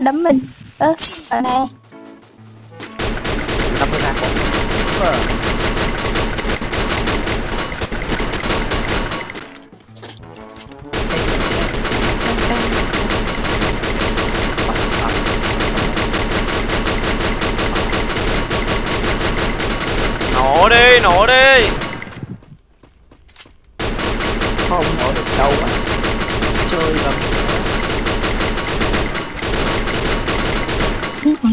đấm mình. Ơ, ở đây. Đấm mươi nổ đi nổ đi. Không nổ được đâu mà. Chơi lắm còn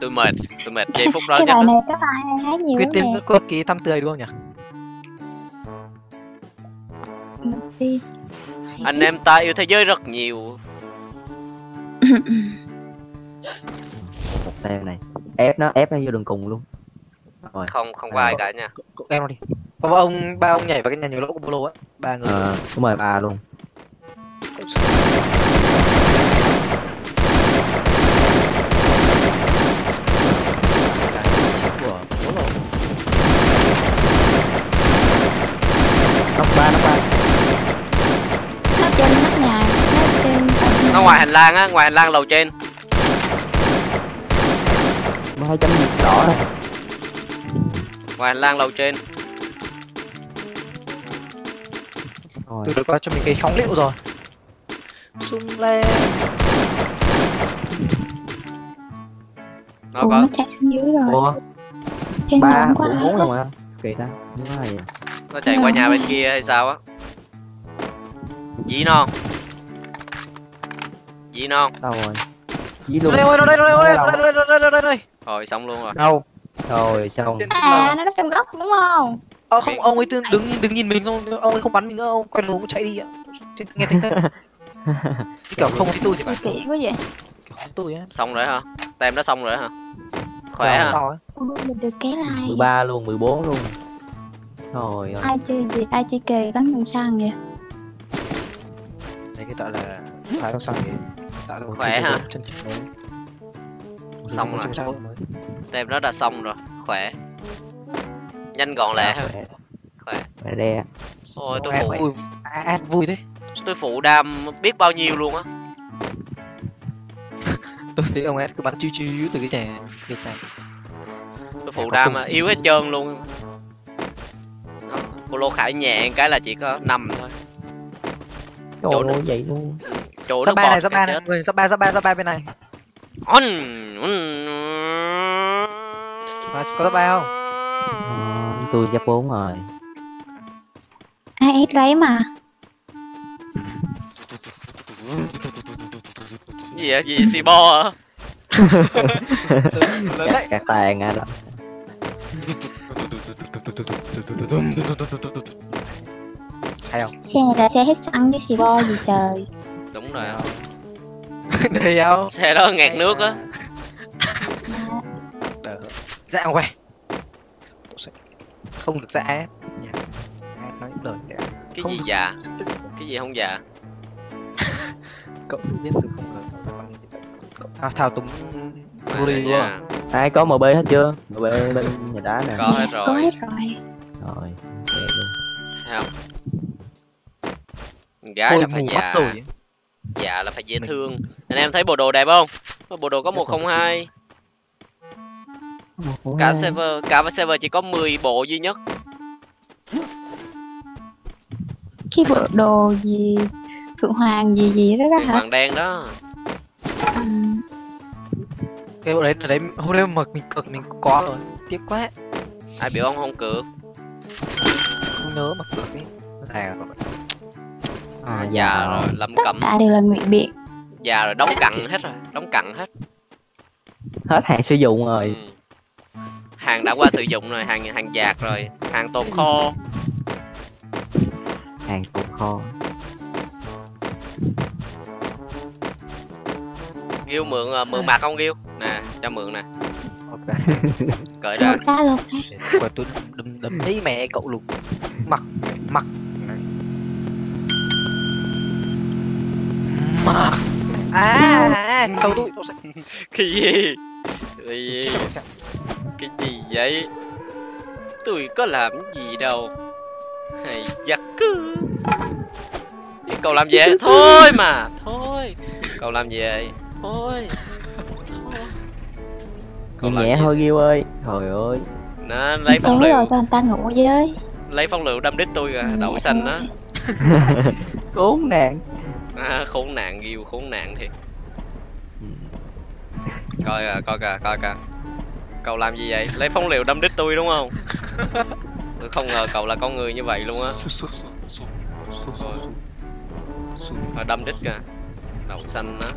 tôi mệt tôi mệt. Giây phút đó cái bài này chắc ai hái nhiều quyết nè. Có ký thăm tươi đúng không nhỉ? Anh em ta yêu thế giới rất nhiều. Một teo này. Ép nó ép nó vô đường cùng luôn. Rồi. Không không có ai cả nha. Cậu em đi. Có ba ông ba ông nhảy vào cái nhà nhiều lỗ của bolo á. Ba người. Ờ số mời bà luôn bolo nóc ba nóc ba. Nó trên nóc nhà nó trên. Nó ngoài hành lang á ngoài hành lang lầu trên. Nó hai chấm đỏ này ngoài hành lang lầu trên. Rồi. Tôi được qua cho mình cái phóng liệu rồi. Sung lên. Nó có. chạy xuống dưới rồi. Ủa, ba bốn rồi mà. Kỳ ta. Đúng rồi nó chạy qua nhà bên kia hay sao á? Dĩ non dĩ non đâu rồi? Dí luôn. Đây ơi đây đây đây đây đây đây đây đây đây. Rồi xong luôn rồi. Đâu? Rồi xong. À nó nấp trong góc đúng không? Ờ không ông ấy tương đứng đứng nhìn mình xong ông ấy không bắn mình nữa ông quay xuống chạy đi ạ. Nghe Cái kiểu không thấy tôi thì phải kỹ quá vậy. Kiểu không tôi á. Xong rồi hả? Tem đã xong rồi hả? Khỏe hả? kéo lại. 13 luôn 14 luôn rồi ai chơi gì? Ai chơi kề bắn đồng xăng vậy? Đấy cái gọi là phá trong xăng thì tạo Khỏe hả? chân chính mới Xong rồi. tem đó đã xong rồi. Khỏe. Nhanh gọn lẹ. Ha khỏe. Khỏe. Khỏe đe Ôi, tôi Ad phụ. vui à, ad vui thế. Tôi phụ đam biết bao nhiêu luôn á. Tôi thấy ông ad cứ bắn chiu chiu từ cái nhà phía xa tôi phụ đam yếu hết trơn luôn Đó, Polo khải nhẹ cái là chỉ có nằm thôi. Trời Chỗ ơi vậy luôn. chỗ nó ba này bọt giáp cái ba này. chết. Người giáp ba giáp ba giáp ba bên này. On. À, có giáp ba không? Ờ, tôi giáp 4 rồi. Ai ép lấy mà. Gì vậy? Gì xì bo hả? Lớn đấy cạc tàn à đó hay không? Xe này là xe hết xăng với xì bo gì trời. Đúng rồi không? Xe đó ngạt nước á. Đỡ. dạ quay. Không được dạ ép Nhà. Ad nói lời đẹp cái Không gì già cái gì không già cậu biết tôi không? Cậu thao thao túng À, Fury ai có mb hết chưa? Mb bên nhà đá nè. Có hết có rồi. hết rồi rồi luôn. Thấy không? Gái thôi là phải già. rồi già là phải dễ Mình- thương. Anh em thấy bộ đồ đẹp không? Bộ đồ có 102 cả server cả server chỉ có 10 bộ duy nhất. Cái bộ đồ gì? Phượng hoàng gì gì đó đó hả? Hoàng đen đó. Cái bộ đấy ở đấy hôm nay mực mình cực mình có rồi. Tiếc quá. Ai biểu ông không cược không nhớ mà ấy già rồi. À, già rồi. Lâm tất cẩm cả đều là ngụy biện. Già rồi đóng cặn hết rồi đóng cặn hết. Hết hạn sử dụng rồi. Ừ. hàng đã qua sử dụng rồi hàng hàng dạt rồi hàng tồn kho. Hàng tồn kho. Ghiêu mượn ờ, mượn mặt không Ghiêu nè cho mượn nè ok cởi ra. Lột ra lột ra tôi đấm đấm thấy mẹ cậu lục. Mặc mặc này. mặc à, à sâu tôi tôi sẽ cái gì? Cái gì? Cái gì? Vậy? Tôi có làm gì đâu? Hay giặc cứ. Thì cậu làm gì vậy? thôi mà thôi. Cậu làm gì vậy? Thôi. Thôi cậu nhẹ thôi Ghiêu ơi. Trời ơi. Nè, lấy phong liệu. rồi cho anh ta ngủ với. Lấy phong liệu đâm đít tôi kìa đậu xanh á khốn nạn. À, khốn nạn ghiêu khốn nạn thiệt. Coi kìa coi kìa coi kìa. Cậu làm gì vậy? Lấy phong liệu đâm đít tôi đúng không? Tôi không ngờ cậu là con người như vậy luôn á. Ờ, đâm đít kìa. Đậu xanh á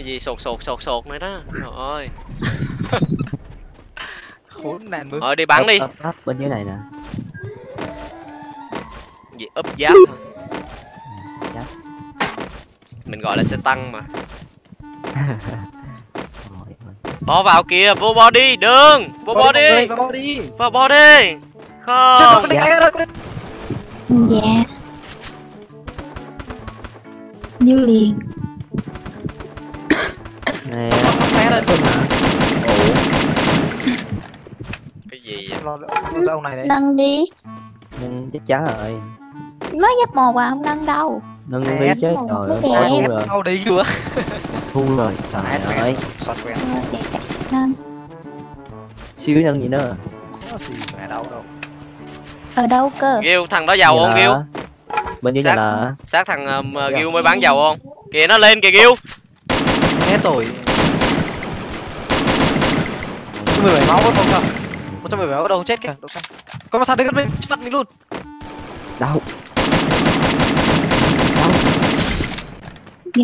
cái gì sột sột sột sột này đó. Trời ơi. Khốn nạn mới thôi đi bắn đi. Ấp, ấp, ấp, bên dưới này nè. Gì úp giáp hả? giáp. mình gọi là xe tăng mà. Trời ơi. bỏ vào kìa vô body đừng vô Vào đi, vào đi. Chết rồi, không dạ. dạ. Như liền nè. Mẹ rồi. ủa cái gì vậy Lo- lo- lo ông này đấy nâng đi. Nâng chắc chắn rồi. Mới nhấp một à không nâng đâu. Nâng đi chứ trời ơi thua rồi đâu đấy chưa? Thua rồi trời mẹ. ơi. quen Ờ, nâng. Gì nữa? Có gì mẹ đâu đâu. Ở đâu cơ? Ghiêu thằng đó giàu không lờ. bên dưới nhà Sát. thằng um, uh, Ghiêu mới bán dầu không? Kìa nó lên kìa Ghiêu hết rồi. trăm mười bảy máu có không một mười bảy máu đầu chết kìa đâu sao? Có một thằng đấy gần mình trước mặt mình luôn. Đâu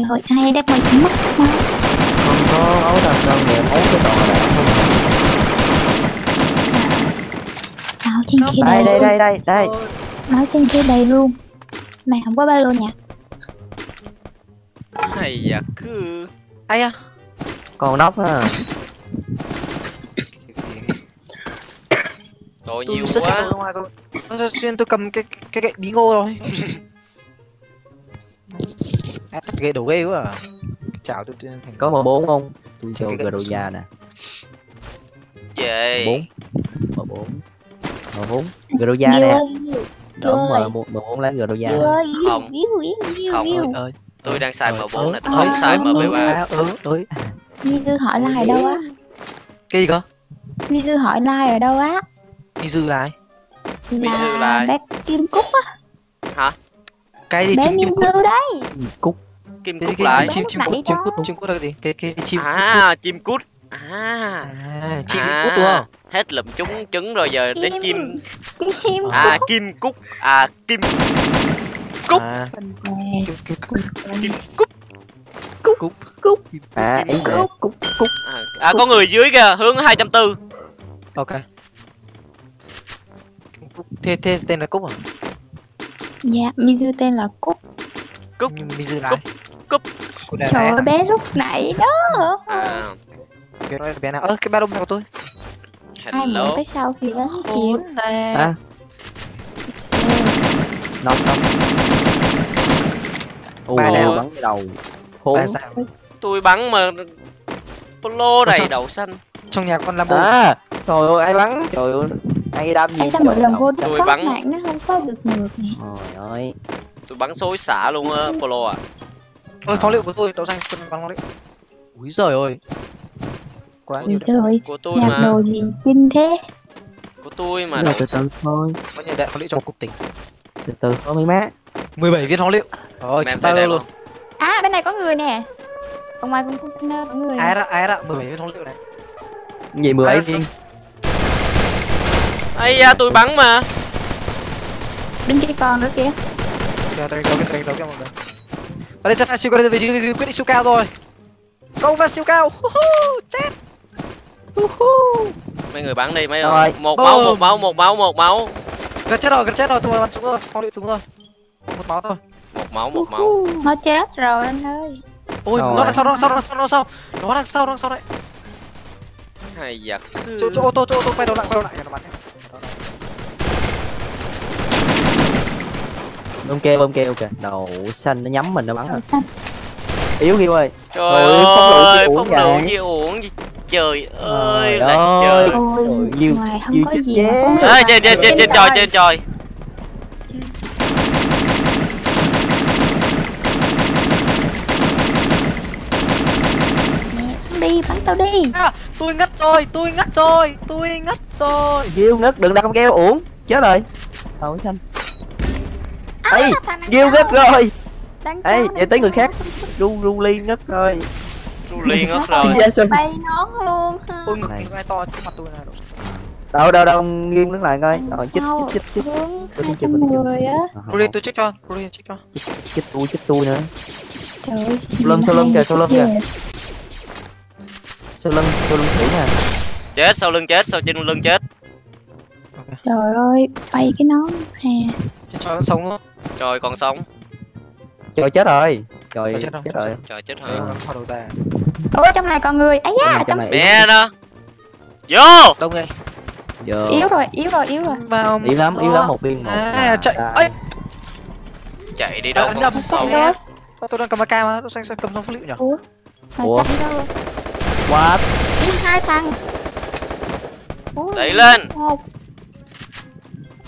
rồi ai đem mình mất máu. Không có ấu đâu đâu nghèo ấu cái toàn là đạn không máu trên kia đây đầy đây đây đây đây. Máu trên kia đầy luôn. Mày không có ba lô nhỉ? Hay giặc. Cứ ai à còn nóc tội tôi nhiều quá. ngoài rồi Tôi xuyên tôi cầm cái cái gậy bí ngô rồi gậy đầu ghê quá à. Chào tôi tôi thành có m bốn không? Tôi cái- gờ đồ già nè. Vậy bốn. M bốn. M bốn. Gờ đồ già nè. ơi Ghiêu đúng ơi. rồi m bốn lấy gờ đồ già Không. Không. Ơi tôi đang xài Ờ, M4 này tôi không xài ờ, M13 à, ừ ơi Như Dư hỏi like ở đâu á? Cái gì cơ? Dư hỏi like ở đâu á? Mi dư là ai? Dư là bé Kim Cúc á. Cái gì bé chim cút Dư đấy. Cúc. Kim cái lại chim chim cút chim cút chim cút là cái gì? Cái cái chim à chim cút. À. À chim à, cút đúng không? hết lụm chúng trứng rồi giờ đến chim. Kim à kim cút à kim Cúc. à. Cúc kim kim kim cút cút cúc. À ý là Cúc. cúc cúc. À, à có người dưới kìa hướng 240 ok Kim cút thế thế tên là cúc à? Dạ Mi Dư tên là Cúc. Cúc. Nhưng mi dư là Cúc. ai? Cúc. Cúc là Trời ai? ơi bé lúc nãy đó. À. Cái nói bé nào? Ơ cái ba đông này của tôi. Ai hello muốn tới sau khi lớn chịu. À. Nóc ui Ba nào? bắn cái đầu. Khốn. Ba sao? Tôi bắn mà polo đầy sao? đậu xanh. Trong nhà con Lambo. À trời ơi ai bắn? Trời ơi ai đâm gì sao mỗi lần vô Tôi có bắn- mạng nó không có được ngược nè trời ơi. Tôi bắn xối xả luôn á polo à ôi pháo liệu của tôi đậu xanh con bắn pháo liệu. Úi giời ơi. Quá nhiều ơi của tôi Nhặt mà. đồ gì kinh thế? Của tôi mà Rồi đậu xanh. thôi. Quá nhiều đạn pháo liệu trong cục tỉnh. Từ từ thôi mấy má 17 viên pháo liệu. Rồi tay đẹp luôn? À bên này có người nè. Ở ngoài con container có người ai đó ai đó 17 viên pháo liệu này. Bảy Ai- viên Ây da tôi bắn mà. Đừng kia còn nữa kìa. Tôi giấu cái tôi giấu cho mọi người và đây sẽ phải siêu cao đây vị trí quyết định siêu cao rồi. Công và siêu cao. Hu hu, chết. Mấy người bắn đi mấy Rồi. một máu một máu một máu một máu. Gần chết rồi gần chết rồi tôi bắn trúng rồi pháo liệu trúng rồi một máu thôi. Một máu một máu. Nó chết rồi anh ơi. Ôi Rồi. nó đằng sau nó đằng sau nó đằng sau nó sau nó đằng sau nó đằng sau đấy hay giặc chỗ chỗ ô tô chỗ ô tô quay đầu lại quay đầu lại cho nó bắn bơm keo bơm keo kìa. Đầu xanh nó nhắm mình nó bắn. Đậu xanh. Yếu kêu ơi. Trời ơi phong độ chi uổng gì trời ơi Trời là ơi. trời. Ôi Ôi, Diêu- ngoài không Diêu có chết gì mà chết. không được Ê, mà. trên trên trên trên tròi trên tròi Nè, đi bắn tao đi. À, tôi ngất rồi tôi ngất rồi tôi ngất rồi. Ghiêu ngất đừng đặt bơm keo uổng. Chết rồi. Đầu xanh À, Ê, ngất rồi. Ê, vậy tới người khác. ru ru ly ngất rồi. Ru liên ngất rồi. Dạ, bay nón luôn ôi ngực Này. ai to trước mặt tôi này đâu đâu đâu Ghiêu đứng lại coi. Rồi chích chích chích chích. Tôi chích, tôi chích. mười á. Ờ, Rudy tôi check cho Rudy check cho. chích tôi chích tôi nữa. Trời lưng, sau lưng kìa, sau lưng chết kìa. Sau lưng sau lưng thủy nè chết sau lưng chết sau trên lưng chết? Trời ơi bay cái nón hè nó sống luôn. Trời còn sống. Trời chết rồi. Trời Trời chết rồi, chết trời rồi. trời chết đầu ra. Ôi trong này còn người. Ấy da trong mẹ nó. Vô! Đông ngay giờ yếu rồi yếu rồi yếu rồi. Vào yếu lắm yếu lắm một viên một à chạy. Ấy chạy đi đâu Ờ, con nhầm. chạy sống rồi Sao tôi đang cầm AK mà tôi xanh cầm xong liệu nhỉ? Ủa? Mà Ủa? chạy đâu? rồi what? Hai thằng. Ui, đẩy lên. một.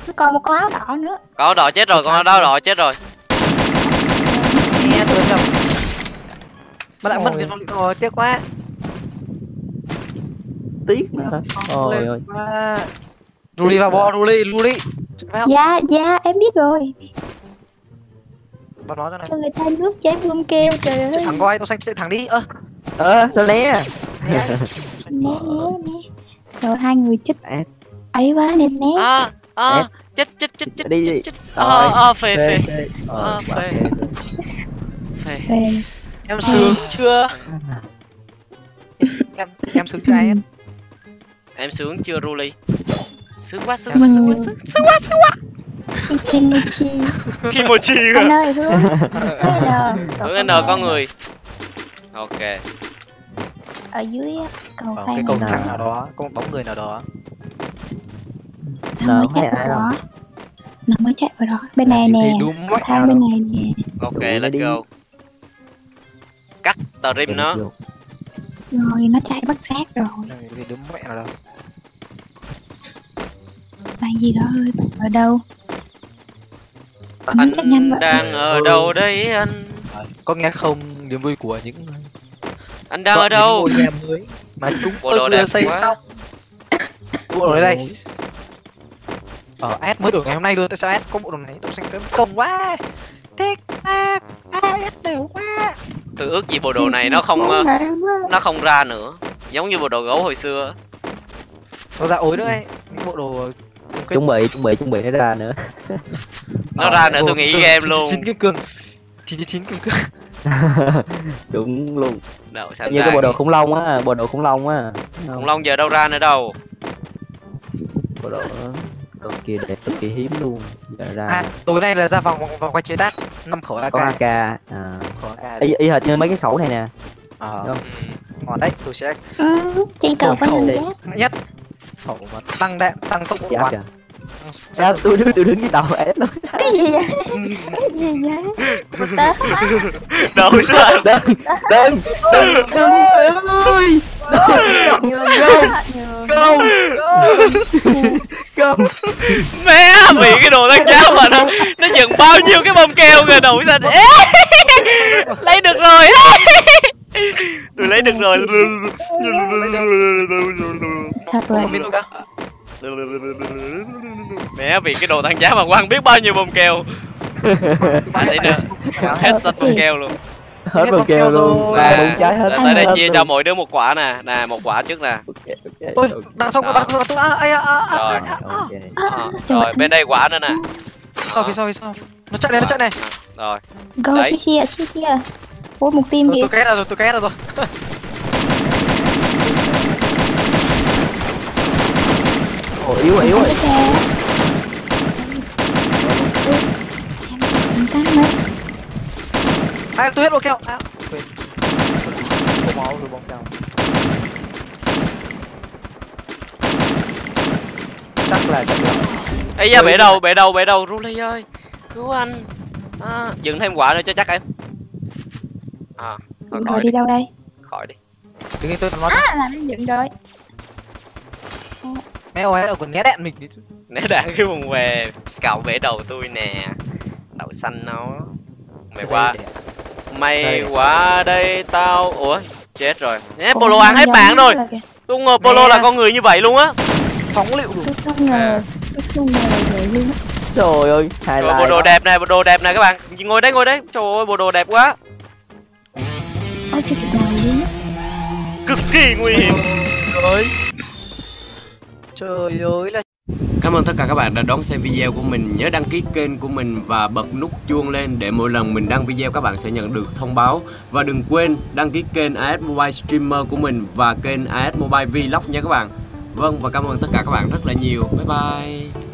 Nó còn một con áo đỏ nữa. Con áo đỏ chết rồi con áo đỏ chết rồi. Nghe tôi nhầm mà lại mất phong liệu rồi tiếc quá. Tiếc nữa ôi quá. Rudy vào bo Rudy vào dạ dạ em biết rồi. Bắn nó cho này. Cho người ta nước chém bơm keo trời ơi. thẳng coi tôi xanh thẳng đi. Ơ. Ơ sao né né né né rồi hai người chích À. ấy quá nên né à à chết chết chết chết Đi, chết chết à à phê phê Ờ, À, phê. phê. em sướng chưa? Em em sướng chưa ai em em sướng chưa Ruli? Sướng quá sướng quá sướng. quá sướng sướng quá sướng quá. Kimochi. Kimochi anh ơi hướng hướng N có người. Ok ở dưới á, cầu thang cái cầu thang nào đó có một bóng người nào đó. Nó mới chạy vào đó. Nó mới chạy vào đó. Bên này nè cầu thang bên này nè. Ok let's đi. go. Cắt tờ rim nó. rồi nó chạy bắt xác rồi. Thì đúng mẹ nào đó. Bạn gì đó ơi bạn ở đâu? Nó anh nhanh vậy. đang ở đâu đấy anh? Có nghe không? Niềm vui của những anh đang ở đâu? nhà mới mà chúng Bộ tôi đồ đẹp xây quá. xong. Bộ đồ này đây. Ờ ad mới đổi ngày hôm nay luôn. Tại sao ad có bộ đồ này? Đậu xanh tấn công quá. Thích à ad đều quá. Tôi ước gì bộ đồ này nó không ờ, nó không ra nữa. Giống như bộ đồ gấu hồi xưa. Nó ra ối nữa ấy bộ đồ cái- chuẩn bị chuẩn bị chuẩn bị nó ra nữa. Nó Ờ, ra nữa bộ tôi nghĩ cương, game 99 luôn. kim cương 99 kim cương đúng luôn. Đậu sao như cái bộ đồ khủng long á bộ đồ khủng long á. Khủng long giờ đâu ra nữa đâu. Bộ đồ cực kỳ đẹp cực kỳ hiếm luôn. Giờ ra à tối nay là ra vòng vòng, vòng quay chế tác năm khẩu ak có ak à. Khẩu ak y, y hệt như mấy cái khẩu này nè. Ờ? Ừ. ngon đấy tôi sẽ ừ, trên cầu có khẩu nhất. Khẩu mà tăng đạn tăng tốc độ dạ bắn sao tôi đứng tôi đứng cái đầu ép luôn? Cái gì vậy? Cái gì vậy? Một tớ quá đâu sao đừng đừng đừng đừng. Em ơi nhường không. không mẹ bị cái đồ tăng giá mà nó nó dựng bao nhiêu cái bông keo kìa đậu xanh. Lấy được rồi. Tôi lấy được rồi. Thật là mẹ vì cái đồ tăng giá mà quăng biết bao nhiêu bông keo. Nữa hết sạch bông keo luôn. Hết bông keo luôn. rồi. ba nè bông trái hết. Tới đây chia cho mỗi đứa một quả nè. Nè một quả trước nè. Ôi đằng sau bắn có tôi à ai Rồi. rồi bên đây quả nữa nè. Sau phía sau phía sau nó chạy này nó chạy này. Rồi. Go xìa xí xìa ủa một team tôi kìa. tôi ra rồi tôi ra rồi Ồ, yếu yếu rồi. Em cắn à tôi hết bộ keo à quên máu rồi bóng keo chắc là chắc là. Ấy da bể đầu bể đầu bể đầu Ruli ơi. Cứu anh. À, dừng thêm quả nữa cho chắc em. À thôi rồi khỏi đi đi. đâu đây? Khỏi đi. Tự nhiên tôi nói à là nó dựng rồi nghe ôi đâu còn nghe đạn mình đi nếu đạn cái vùng về cậu bể đầu tôi nè. Đậu xanh nó. Mày qua. Mày qua đây tao. Ủa chết rồi. Nhé polo ăn hết bạn rồi. là không ngờ polo là con người như vậy luôn á. Phóng liệu đủ tôi không ngờ tôi không ngờ là vậy luôn á trời ơi hai Trời, bộ đồ đó. đẹp này bộ đồ đẹp này các bạn. Ngồi đây ngồi đây. Trời ơi bộ đồ đẹp quá. Cực kỳ nguy hiểm. Ơi trời ơi, là Cảm ơn tất cả các bạn đã đón xem video của mình. Nhớ đăng ký kênh của mình và bật nút chuông lên Để mỗi lần mình đăng video các bạn sẽ nhận được thông báo. Và đừng quên đăng ký kênh AS Mobile Streamer của mình Và kênh AS Mobile Vlog nha các bạn. Vâng và cảm ơn tất cả các bạn rất là nhiều. Bye bye.